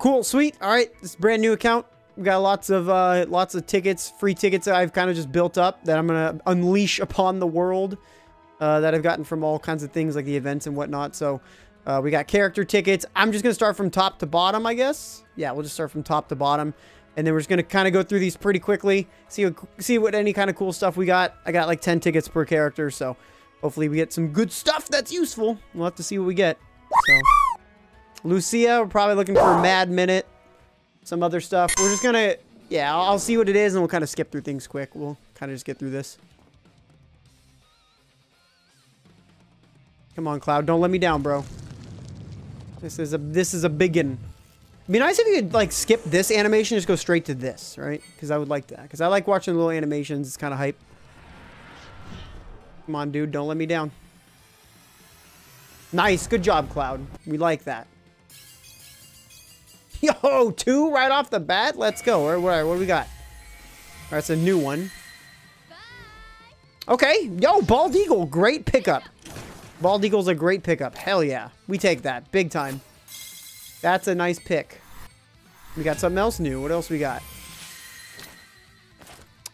Cool, sweet. All right, this brand new account. We got lots of uh, lots of tickets, free tickets that I've kind of just built up that I'm gonna unleash upon the world. Uh, that I've gotten from all kinds of things like the events and whatnot. So uh, we got character tickets. I'm just gonna start from top to bottom, I guess. Yeah, we'll just start from top to bottom, and then we're just gonna kind of go through these pretty quickly. See what see what any kind of cool stuff we got. I got like 10 tickets per character, so hopefully we get some good stuff that's useful. We'll have to see what we get. So. Lucia, we're probably looking for a mad minute. Some other stuff. We're just gonna, yeah, I'll, I'll see what it is and we'll kind of skip through things quick. We'll kind of just get through this. Come on, Cloud. Don't let me down, bro. This is a, this is a biggin. It'd be nice if you could, like, skip this animation just go straight to this, right? Because I would like that. Because I like watching little animations. It's kind of hype. Come on, dude. Don't let me down. Nice. Good job, Cloud. We like that. Yo, two right off the bat? Let's go. Where, what, what do we got? All right, it's a new one. Okay. Yo, Bald Eagle. Great pickup. Bald Eagle's a great pickup. Hell yeah. We take that. Big time. That's a nice pick. We got something else new. What else we got?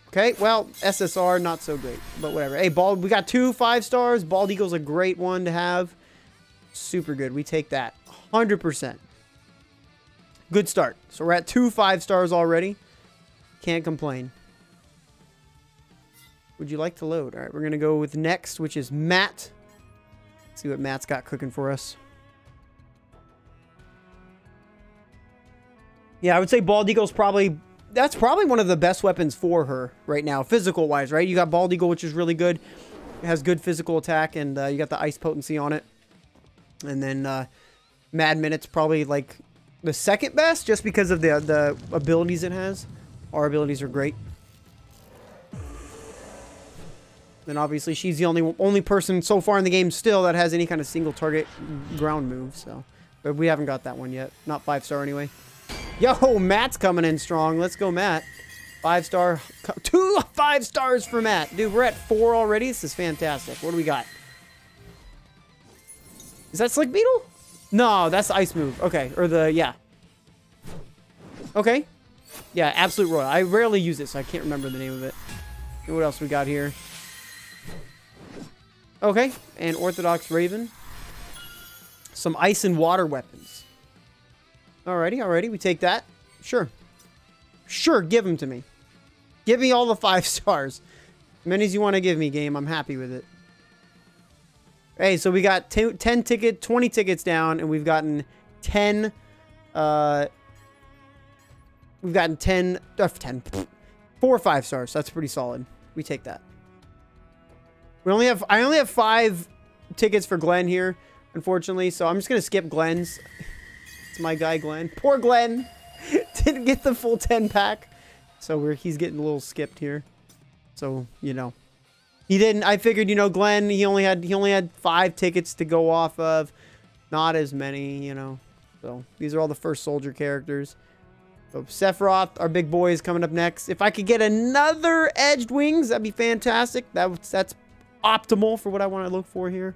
Okay, well, SSR, not so great. But whatever. Hey, Bald, we got two five stars. Bald Eagle's a great one to have. Super good. We take that. 100%. Good start. So we're at two five stars already. Can't complain. Would you like to load? All right, we're going to go with next, which is Matt. See what Matt's got cooking for us. Yeah, I would say Bald Eagle's probably... That's probably one of the best weapons for her right now, physical-wise, right? You got Bald Eagle, which is really good. It has good physical attack, and uh, you got the ice potency on it. And then uh, Mad Minute's probably like the second best just because of the the abilities it has. Our abilities are great. Then obviously she's the only only person so far in the game still that has any kind of single target ground move. So, but we haven't got that one yet. Not five star anyway. Yo, Matt's coming in strong. Let's go, Matt. Five star, two five stars for Matt. Dude, we're at four already. This is fantastic. What do we got? Is that Slick Beetle? No, that's the ice move. Okay, or the, yeah. Okay. Yeah, Absolute Royal. I rarely use it, so I can't remember the name of it. What else we got here? Okay, and Orthodox Raven. Some ice and water weapons. Alrighty, alrighty, we take that. Sure. Sure, give them to me. Give me all the five stars. As many as you want to give me, game. I'm happy with it. Hey, so we got 10 ticket, 20 tickets down, and we've gotten 10, uh, we've gotten 10, uh, 10, four or five stars. That's pretty solid. We take that. We only have, I only have five tickets for Glenn here, unfortunately, so I'm just going to skip Glenn's. It's my guy, Glenn. Poor Glenn. Didn't get the full 10 pack. So we're, he's getting a little skipped here. So, you know. He didn't. I figured, you know, Glenn. He only had he only had five tickets to go off of, not as many, you know. So these are all the first soldier characters. So Sephiroth, our big boy, is coming up next. If I could get another edged wings, that'd be fantastic. That that's optimal for what I want to look for here.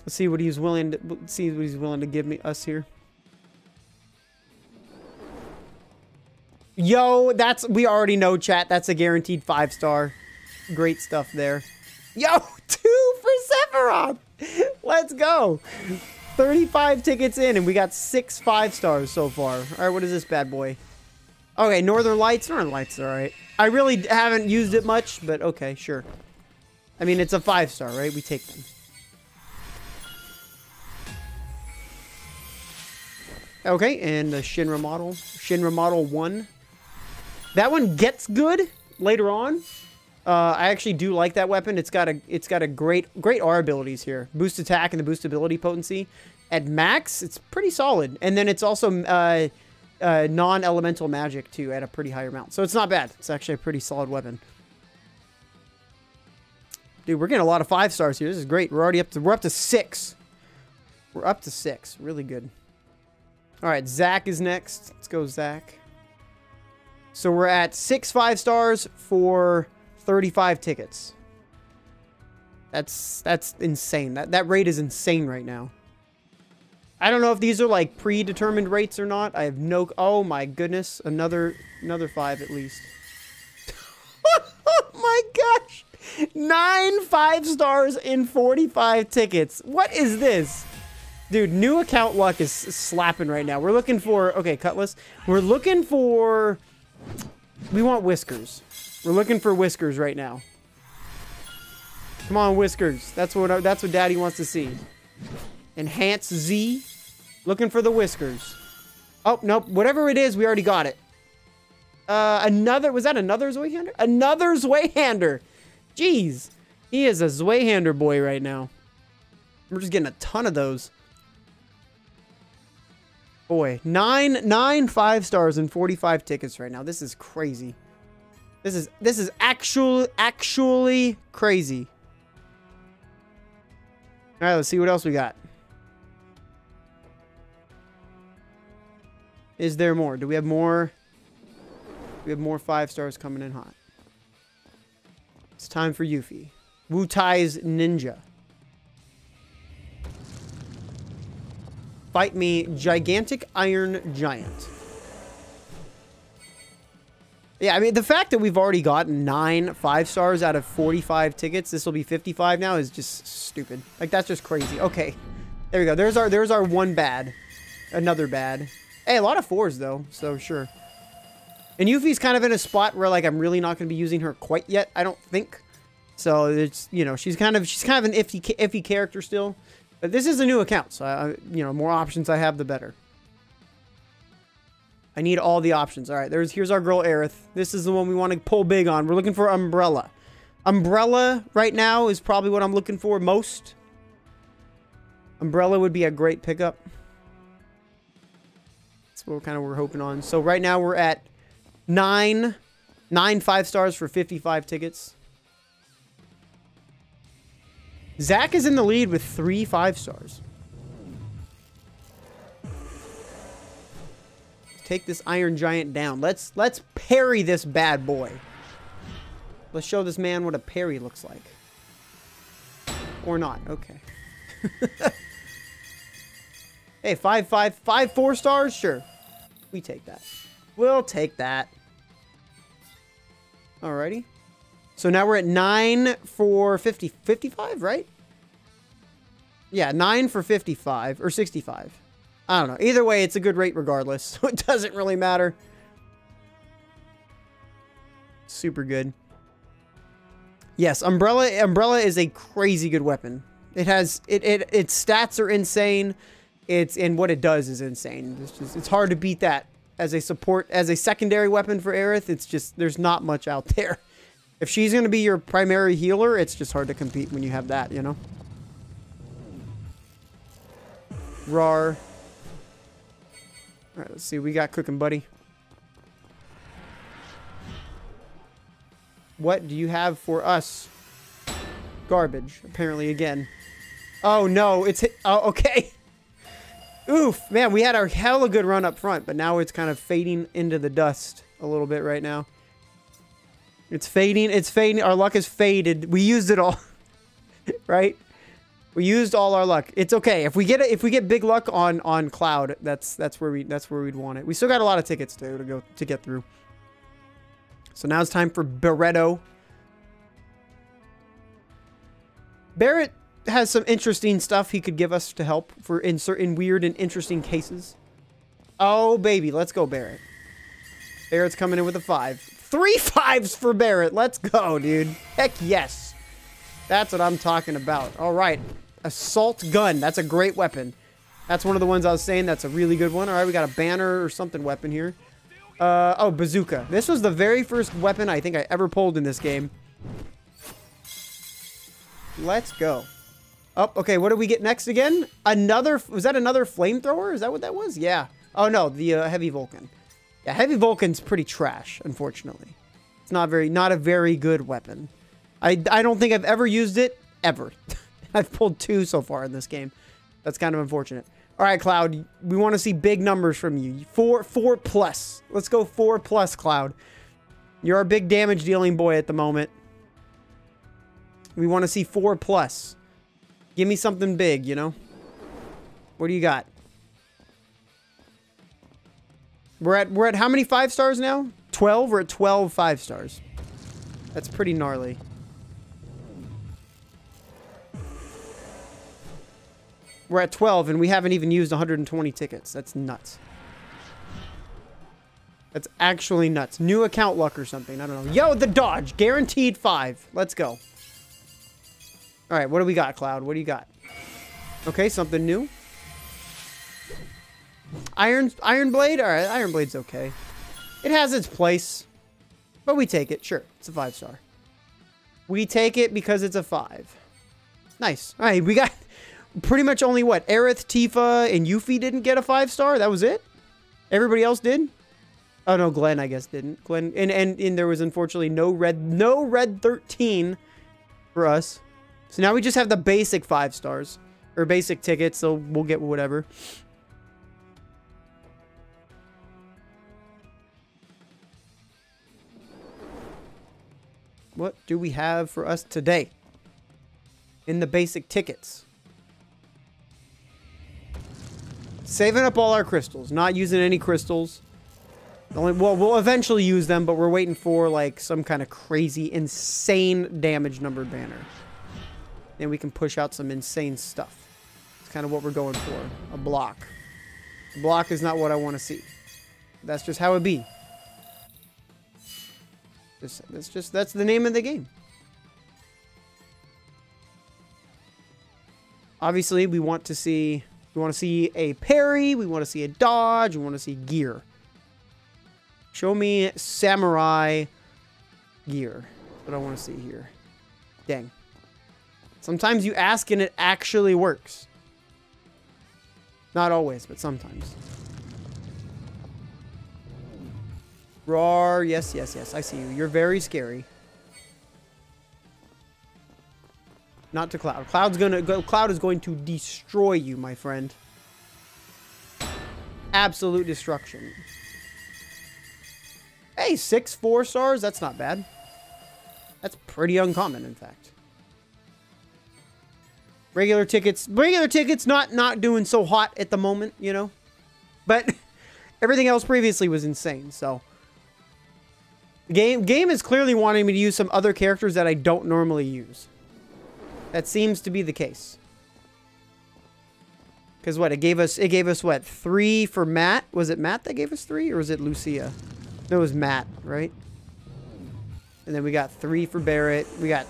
Let's see what he's willing to see what he's willing to give me us here. Yo, that's we already know, chat. That's a guaranteed five star. Great stuff there. Yo, two for Sephiroth. Let's go. 35 tickets in, and we got six five stars so far. All right, what is this bad boy? Okay, Northern Lights. Northern Lights, all right. I really haven't used it much, but okay, sure. I mean, it's a five star, right? We take them. Okay, and the Shinra model. Shinra model 1. That one gets good later on. Uh, I actually do like that weapon. It's got a it's got a great great R abilities here. Boost attack and the boost ability potency. At max, it's pretty solid. And then it's also uh, uh, non-elemental magic too at a pretty high amount. So it's not bad. It's actually a pretty solid weapon. Dude, we're getting a lot of five stars here. This is great. We're already up to we're up to six. We're up to six. Really good. All right, Zack is next. Let's go, Zack. So we're at six five stars for 35 tickets. That's that's insane. That that rate is insane right now. I don't know if these are like predetermined rates or not. I have no... Oh my goodness. Another, another five at least. oh my gosh. Nine five stars in 45 tickets. What is this? Dude, new account luck is slapping right now. We're looking for... Okay, Cutlass. We're looking for... We want Whiskers. We're looking for Whiskers right now. Come on, Whiskers. That's what that's what Daddy wants to see. Enhance Z. Looking for the Whiskers. Oh, nope. Whatever it is, we already got it. Uh, another... Was that another Zweihander? Another Zweihander. Jeez. He is a Zweihander boy right now. We're just getting a ton of those. Boy, nine, nine five stars and 45 tickets right now. This is crazy. This is, this is actual, actually crazy. All right, let's see what else we got. Is there more? Do we have more? We have more five stars coming in hot. It's time for Yuffie. Wutai's Ninja. Fight me, Gigantic Iron Giant. Yeah, I mean, the fact that we've already gotten nine five stars out of 45 tickets, this will be 55 now, is just stupid. Like, that's just crazy. Okay. There we go. There's our, there's our one bad. Another bad. Hey, a lot of fours, though, so sure. And Yuffie's kind of in a spot where, like, I'm really not going to be using her quite yet, I don't think. So, it's, you know, she's kind of, she's kind of an iffy, iffy character still. But this is a new account, so, I, you know, more options I have, the better. I need all the options. All right, there's here's our girl Aerith. This is the one we want to pull big on. We're looking for Umbrella. Umbrella right now is probably what I'm looking for most. Umbrella would be a great pickup. That's what we're kind of we're hoping on. So right now we're at nine, nine five stars for 55 tickets. Zack is in the lead with three five stars. Take this Iron Giant down. Let's let's parry this bad boy. Let's show this man what a parry looks like. Or not. Okay. hey, five, five, five, four stars? Sure. We take that. We'll take that. Alrighty. So now we're at 9 for 50, 55, right? Yeah, 9 for 55, or 65. I don't know. Either way, it's a good rate regardless, so it doesn't really matter. Super good. Yes, Umbrella Umbrella is a crazy good weapon. It has it, it its stats are insane. It's and what it does is insane. It's just it's hard to beat that as a support as a secondary weapon for Aerith. It's just there's not much out there. If she's going to be your primary healer, it's just hard to compete when you have that, you know. Rar. Alright, let's see. We got cooking, buddy. What do you have for us? Garbage, apparently, again. Oh, no. It's hit. Oh, okay. Oof. Man, we had our hella good run up front, but now it's kind of fading into the dust a little bit right now. It's fading. It's fading. Our luck is faded. We used it all. right? We used all our luck. It's okay. If we get if we get big luck on on Cloud, that's that's where we that's where we'd want it. We still got a lot of tickets to to go to get through. So now it's time for Barretto. Barret has some interesting stuff he could give us to help for in certain weird and interesting cases. Oh baby, let's go Barret. Barret's coming in with a five. Three fives for Barret. Let's go, dude. Heck yes. That's what I'm talking about. All right. Assault gun. That's a great weapon. That's one of the ones I was saying. That's a really good one. All right, we got a banner or something weapon here. Uh, oh, bazooka. This was the very first weapon I think I ever pulled in this game. Let's go. Oh, okay. What do we get next again? Another, was that another flamethrower? Is that what that was? Yeah. Oh, no, the uh, heavy Vulcan. Yeah, heavy Vulcan's pretty trash, unfortunately. It's not very, not a very good weapon. I, I don't think I've ever used it, ever. I've pulled two so far in this game. That's kind of unfortunate. All right, Cloud, we want to see big numbers from you. Four, four plus. Let's go four plus, Cloud. You're our big damage dealing boy at the moment. We want to see four plus. Give me something big, you know? What do you got? We're at, we're at how many five stars now? 12? We're at 12 five stars. That's pretty gnarly. We're at 12 and we haven't even used 120 tickets. That's nuts. That's actually nuts. New account luck or something. I don't know. Yo, the dodge. Guaranteed five. Let's go. All right, what do we got, Cloud? What do you got? Okay, something new. Iron Iron Blade? Alright, Iron Blade's okay. It has its place. But we take it. Sure, it's a five star. We take it because it's a five. Nice. Alright, we got pretty much only what? Aerith, Tifa, and Yuffie didn't get a five star? That was it? Everybody else did? Oh no, Glenn I guess didn't. Glenn and, and and there was unfortunately no red no red 13 for us. So now we just have the basic five stars. Or basic tickets, so we'll get whatever. What do we have for us today? In the basic tickets. Saving up all our crystals. Not using any crystals. Only, well, we'll eventually use them, but we're waiting for, like, some kind of crazy, insane damage numbered banner. Then we can push out some insane stuff. It's kind of what we're going for. A block. A block is not what I want to see. That's just how it be. Just, that's just, that's the name of the game. Obviously, we want to see, we want to see a parry, we want to see a dodge, we want to see gear. Show me samurai gear. That's what I want to see here. Dang. Sometimes you ask and it actually works. Not always, but sometimes. Roar. Yes, yes, yes. I see you. You're very scary. Not to Cloud. Cloud's gonna go. Cloud is going to destroy you, my friend. Absolute destruction. Hey, six four stars. That's not bad. That's pretty uncommon, in fact. Regular tickets. Regular tickets not not doing so hot at the moment, you know. But everything else previously was insane, so. Game game is clearly wanting me to use some other characters that I don't normally use. That seems to be the case. Because what, it gave us, it gave us what, three for Matt? Was it Matt that gave us three, or was it Lucia? No, it was Matt, right? And then we got three for Barret. We got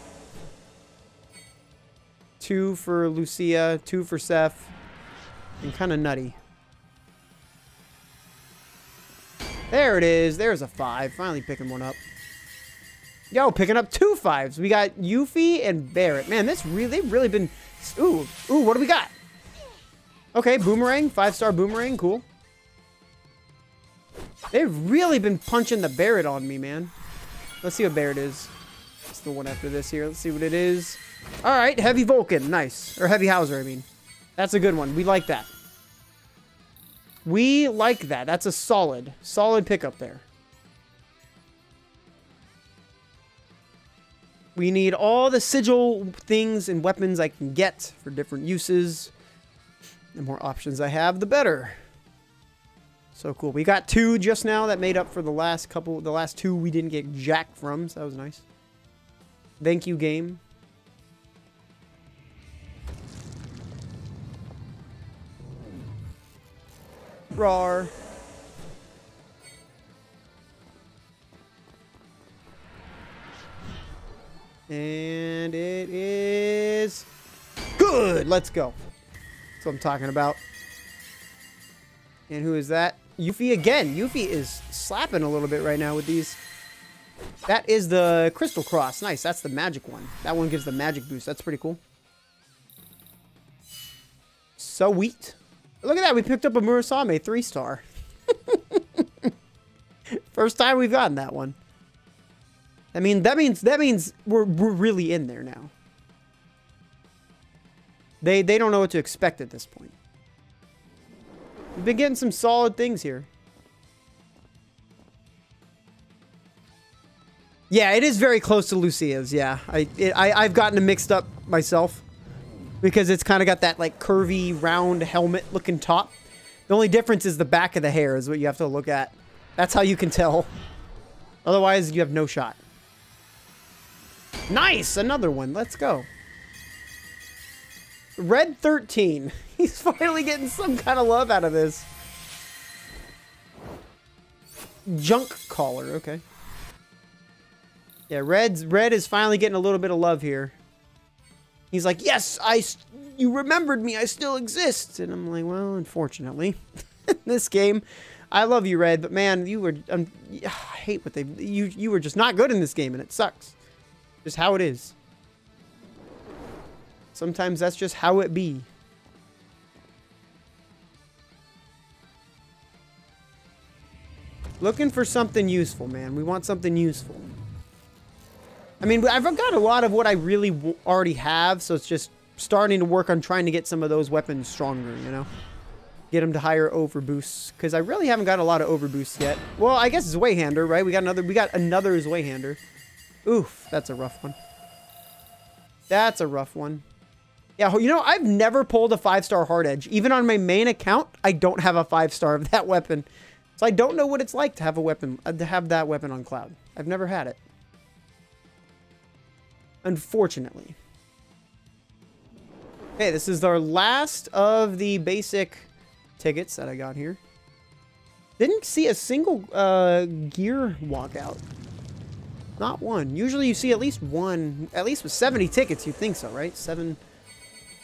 two for Lucia, two for Seth, and kind of Nutty. There it is. There's a five. Finally picking one up. Yo, picking up two fives. We got Yuffie and Barret. Man, this really, they've really been... Ooh, ooh, what do we got? Okay, Boomerang. Five-star Boomerang. Cool. They've really been punching the Barret on me, man. Let's see what Barret is. It's the one after this here. Let's see what it is. All right, Heavy Vulcan. Nice. Or Heavy Hauser, I mean. That's a good one. We like that. We like that. That's a solid, solid pickup there. We need all the sigil things and weapons I can get for different uses. The more options I have, the better. So cool. We got two just now that made up for the last couple, the last two we didn't get jack from, so that was nice. Thank you, game. Roar. And it is good. Let's go. That's what I'm talking about. And who is that? Yuffie again. Yuffie is slapping a little bit right now with these. That is the Crystal Cross. Nice. That's the magic one. That one gives the magic boost. That's pretty cool. So sweet. Look at that. We picked up a Murasame three star. First time we've gotten that one. I mean, that means that means we're we're really in there now. They they don't know what to expect at this point. We've been getting some solid things here. Yeah, it is very close to Lucia's. Yeah, I it, I I've gotten it mixed up myself because it's kind of got that like curvy round helmet looking top. The only difference is the back of the hair is what you have to look at. That's how you can tell. Otherwise, you have no shot. Nice! Another one. Let's go. Red 13. He's finally getting some kind of love out of this. Junk Caller. Okay. Yeah, Red's, Red is finally getting a little bit of love here. He's like, yes, I, you remembered me. I still exist. And I'm like, well, unfortunately, this game, I love you, Red, but man, you were, um, I hate what they, you, you were just not good in this game, and it sucks. Just how it is. Sometimes that's just how it be. Looking for something useful, man. We want something useful. I mean, I've got a lot of what I really already have, so it's just starting to work on trying to get some of those weapons stronger, you know? Get them to higher overboosts, because I really haven't got a lot of overboosts yet. Well, I guess Zweihander, right? We got another, we got another Zweihander. Oof, that's a rough one. That's a rough one. Yeah, you know, I've never pulled a five-star hard edge. Even on my main account, I don't have a five-star of that weapon. So I don't know what it's like to have a weapon, uh, to have that weapon on Cloud. I've never had it. Unfortunately. Okay, this is our last of the basic tickets that I got here. Didn't see a single uh, gear walkout. Not one. Usually you see at least one, at least with 70 tickets, you think so, right? Seven,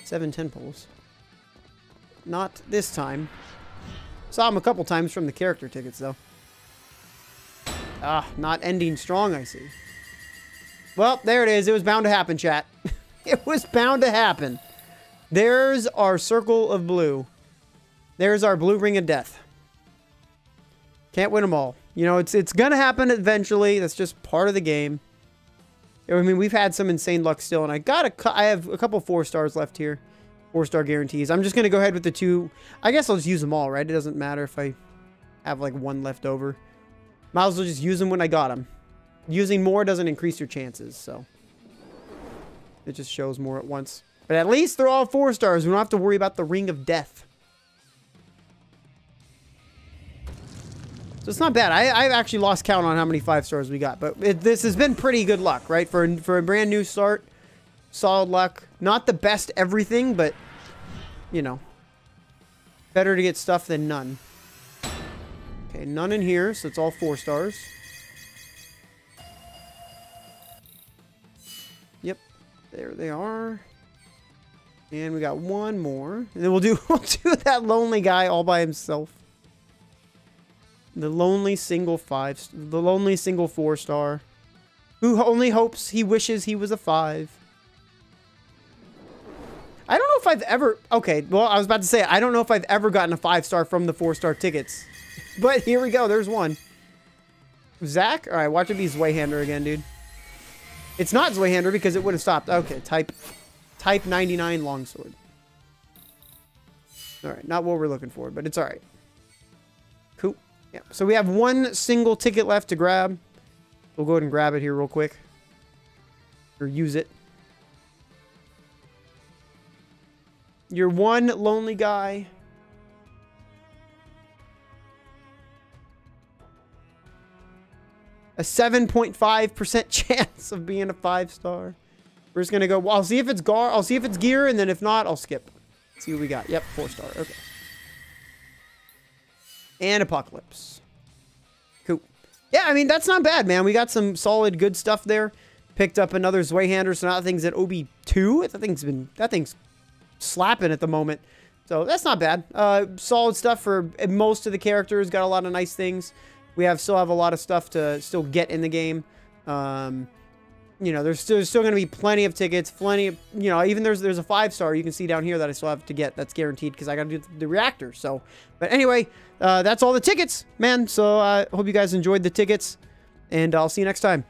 seven, ten pulls. Not this time. Saw him a couple times from the character tickets, though. Ah, not ending strong, I see. Well, there it is. It was bound to happen, chat. it was bound to happen. There's our circle of blue. There's our blue ring of death. Can't win them all. You know, it's it's gonna happen eventually. That's just part of the game. I mean, we've had some insane luck still, and I got a I have a couple four stars left here, four star guarantees. I'm just gonna go ahead with the two. I guess I'll just use them all, right? It doesn't matter if I have like one left over. Might as well just use them when I got them. Using more doesn't increase your chances, so it just shows more at once. But at least they're all four stars. We don't have to worry about the ring of death. So it's not bad. I, I've actually lost count on how many five stars we got. But it, this has been pretty good luck, right? For, for a brand new start, solid luck. Not the best everything, but, you know, better to get stuff than none. Okay, none in here, so it's all four stars. Yep, there they are. And we got one more. And then we'll do, we'll do that lonely guy all by himself. The lonely single five, the lonely single four star, who only hopes he wishes he was a five. I don't know if I've ever, okay, well, I was about to say, I don't know if I've ever gotten a five star from the four star tickets. But here we go, there's one. Zack? All right, watch it be Zweihander again, dude. It's not Zweihander because it would have stopped. Okay, type, type 99 longsword. All right, not what we're looking for, but it's all right. So we have one single ticket left to grab. We'll go ahead and grab it here real quick. Or use it. You're one lonely guy. A 7.5% chance of being a five star. We're just gonna go, well, I'll see if it's gar I'll see if it's gear, and then if not, I'll skip. See what we got. Yep, four star. Okay and Apocalypse. Cool. Yeah, I mean, that's not bad, man. We got some solid, good stuff there. Picked up another Zweihander, so now that thing's at OB2. That thing's been, that thing's slapping at the moment. So that's not bad. Uh, solid stuff for most of the characters. Got a lot of nice things. We have still have a lot of stuff to still get in the game. Um, you know, there's still, still going to be plenty of tickets, plenty of, you know, even there's there's a five star you can see down here that I still have to get. That's guaranteed because I got to do the reactor. So, but anyway, uh, that's all the tickets, man. So I uh, hope you guys enjoyed the tickets, and I'll see you next time.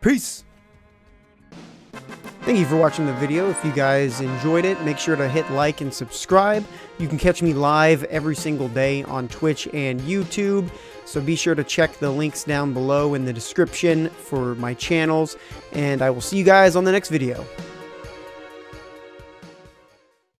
Peace. Thank you for watching the video. If you guys enjoyed it, make sure to hit like and subscribe. You can catch me live every single day on Twitch and YouTube. So be sure to check the links down below in the description for my channels. And I will see you guys on the next video.